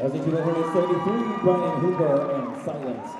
As in 273, Brian Hoover and Silence.